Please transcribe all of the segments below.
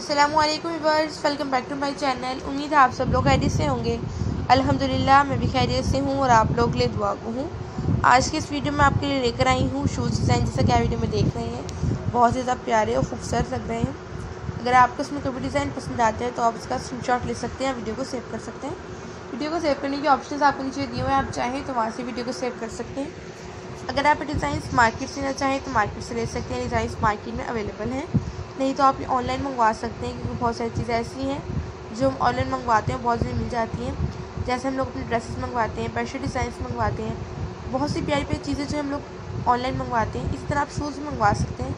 Aslam viewers welcome back to my channel उम्मीद है आप सब लोग खैरियत से होंगे। अल्हम्दुलिल्लाह, मैं भी खैरियत से हूँ और आप लोग लिए दुआ हूँ। आज की इस वीडियो में आपके लिए लेकर आई हूँ शूज़ डिज़ाइन जैसा कि आप वीडियो में देख रहे हैं। बहुत ज़्यादा प्यारे और खूबसूरत लग रहे हैं। अगर आपको इसमें कोई भी डिज़ाइन पसंद आते हैं तो आप इसका स्क्रीन ले सकते हैं, वीडियो को सेव कर सकते हैं। वीडियो को सेव करने के ऑप्शन आपको नीचे दिए हुए हैं, आप चाहें तो वहाँ से वीडियो को सेव कर सकते हैं। अगर आप डिज़ाइन मार्केट से लेना चाहें तो मार्केट से ले सकते हैं। डिज़ाइन मार्केट में अवेलेबल हैं। नहीं तो आप ऑनलाइन मंगवा सकते हैं, क्योंकि बहुत सारी चीज़ें ऐसी हैं जो हम ऑनलाइन मंगवाते हैं बहुत सी मिल जाती हैं। जैसे हम लोग अपने ड्रेसेस मंगवाते हैं बेडशीट डिज़ाइन मंगवाते हैं, बहुत सी प्यारी प्यारी चीज़ें जो हम लोग ऑनलाइन मंगवाते हैं, इस तरह आप शूज़ मंगवा सकते हैं।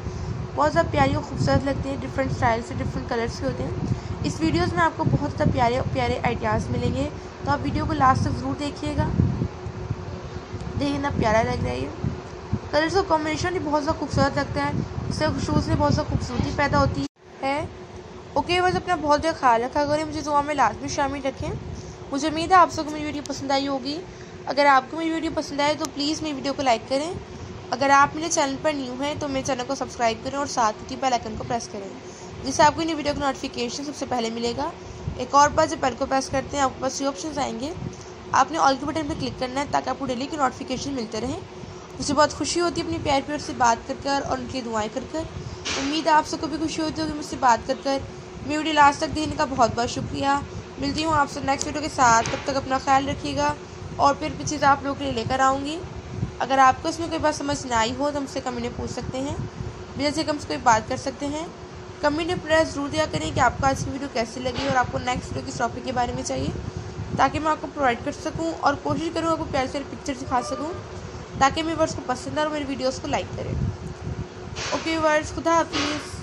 बहुत ज़्यादा प्यारी और खूबसूरत लगते हैं डिफरेंट स्टाइल से डिफरेंट कलर्स के होते हैं। इस वीडियोज़ में आपको बहुत ज़्यादा प्यारे प्यारे आइडियाज़ मिलेंगे तो आप वीडियो को लास्ट तक ज़रूर देखिएगा। देखिए ना, प्यारा लग रहा है ये। कलर्स का कॉम्बिनेशन भी बहुत ज़्यादा खूबसूरत लगता है। इससे शूज़ में बहुत ज़्यादा खूबसूरती पैदा होती है। ओके बस अपना बहुत ज़्यादा ख्याल रखा करें। मुझे दुआ में लाजमी शामिल रखें। मुझे उम्मीद है आप सबको मेरी वीडियो पसंद आई होगी। अगर आपको मेरी वीडियो पसंद आए तो प्लीज़ मेरी वीडियो को लाइक करें। अगर आप मेरे चैनल पर न्यू हैं तो मेरे चैनल को सब्सक्राइब करें और साथ ही बेल आइकन को प्रेस करें। जिससे आपको इन वीडियो का नोटिफिकेशन सबसे पहले मिलेगा। एक और बार जब बेल को प्रेस करते हैं, आपके पास ये ऑप्शन आएँगे। आपने ऑल के बटन पर क्लिक करना है ताकि आपको डेली के नोटिफिकेशन मिलते रहें। मुझे बहुत खुशी होती है अपनी प्यार प्यार से बात कर कर और उनकी दुआएँ कर कर। उम्मीद है आप सबको भी खुशी होती होगी मुझसे बात कर कर। मेरी वीडियो लास्ट तक देखने का बहुत बहुत शुक्रिया। मिलती हूँ आपसे नेक्स्ट वीडियो के साथ। तब तक अपना ख्याल रखिएगा। और फिर भी चीज़ आप लोग के लिए लेकर आऊँगी। अगर आपको इसमें कोई बात समझ ना आई हो तो हमसे कमेंट में पूछ सकते हैं। बिना से कम से कोई बात कर सकते हैं। कमेंट में प्रेस ज़रूर दिया करें कि आपको आज की वीडियो कैसी लगी और आपको नेक्स्ट वीडियो किस टॉपिक के बारे में चाहिए। ताकि मैं आपको प्रोवाइड कर सकूँ और कोशिश करूँ आपको प्यारे से पिक्चर दिखा सकूँ। ताकि मेरे वर्ड्स को पसंद आए और मेरी वीडियोस को लाइक करें। ओके वर्ड्स खुदा हाफिज़।